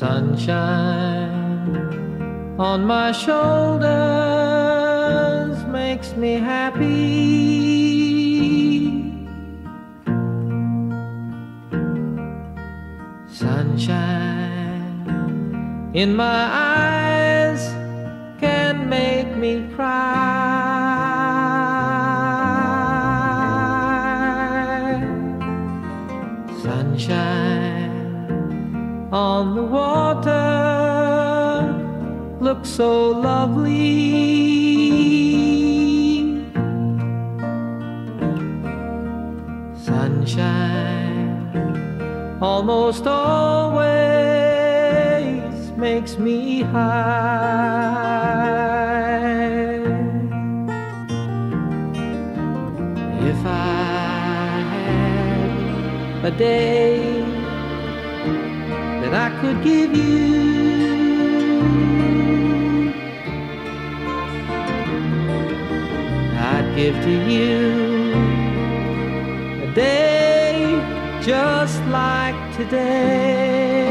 Sunshine on my shoulders makes me happy. Sunshine in my eyes can make me cry. Sunshine on the water looks so lovely. Sunshine almost always makes me high. If I had a day that I could give you. I'd give to you a day just like today.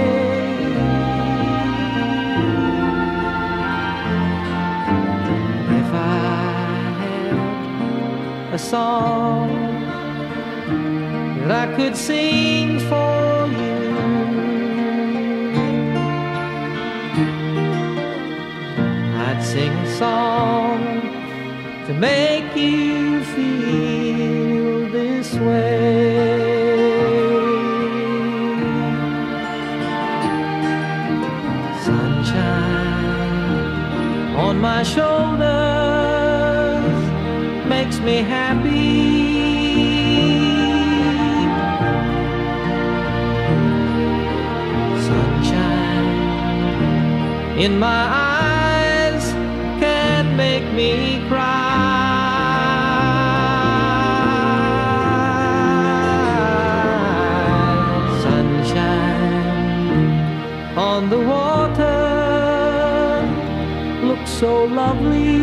If I had a song that I could sing for song to make you feel this way. Sunshine on my shoulders makes me happy. Sunshine in my eyes me cry. Sunshine on the water looks so lovely.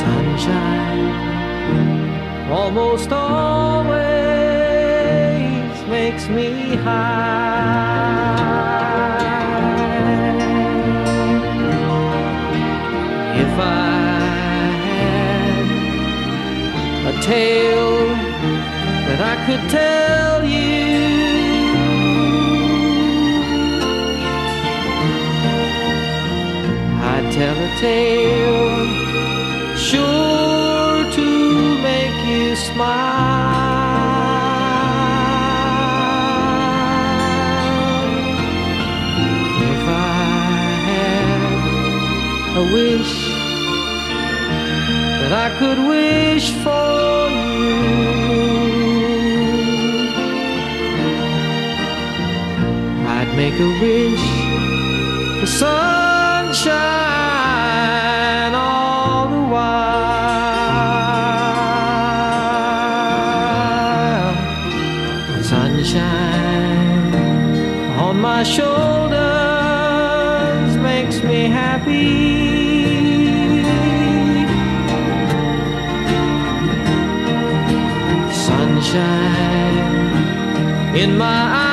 Sunshine almost always makes me high. Tale that I could tell you. I'd tell a tale sure to make you smile. If I had a wish that I could wish for make a wish for sunshine all the while. Sunshine on my shoulders makes me happy. Sunshine in my eyes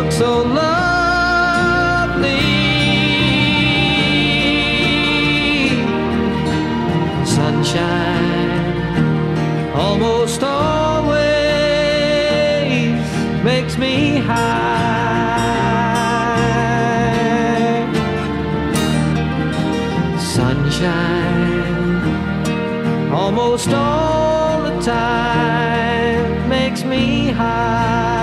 look so lovely. Sunshine almost always makes me high. Sunshine almost all the time makes me high.